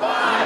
Fire!